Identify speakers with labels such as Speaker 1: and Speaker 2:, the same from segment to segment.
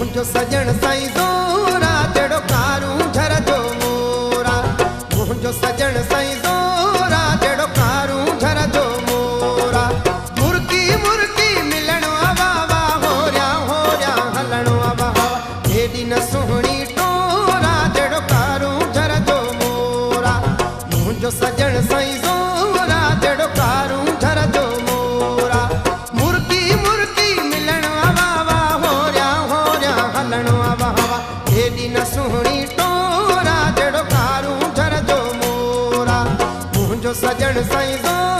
Speaker 1: मुझो सजन साई जोरा जड़ो कारू झर जो मोरा। मुझो सजन साई जोरा जड़ो कारू झर जो मोरा। मुर्गी मुर्गी मिलन वा वा होरिया होरिया हलन वा वा हेडी न सोहणी सजण साईं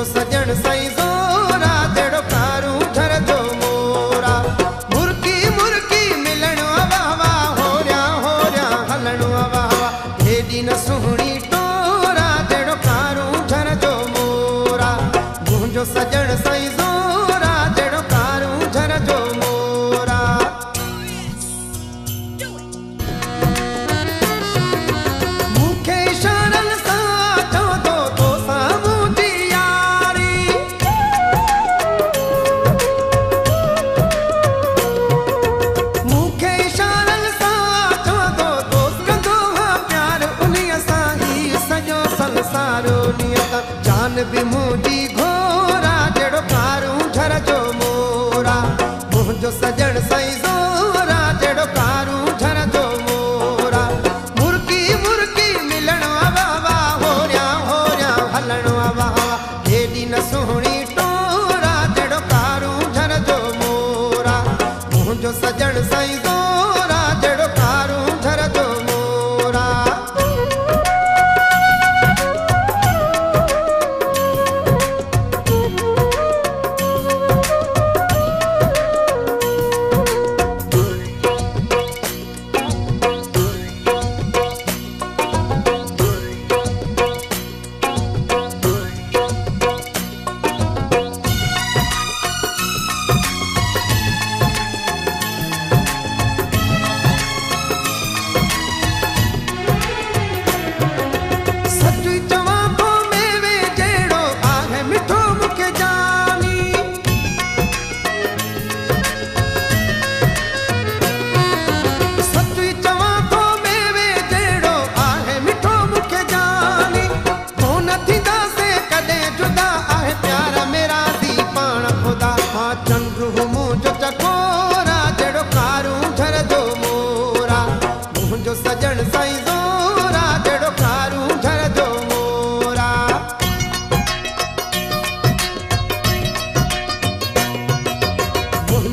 Speaker 1: जो सजन साईं जो सजण साईं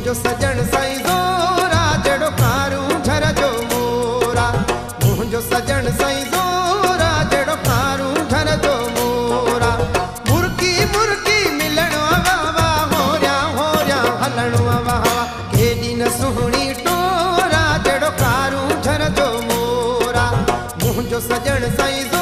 Speaker 1: जो सजन साईं दोरा जड़ो कारू झर जो मोरा। मुझो सजन साईं दोरा जड़ो कारू झर जो मोरा। मुर्की मुर्की मिलनो आवावा हो रिया हो रिया हलनो न सुहनी टोरा जड़ो कारू झर जो मोरा। मुझो सजन साईं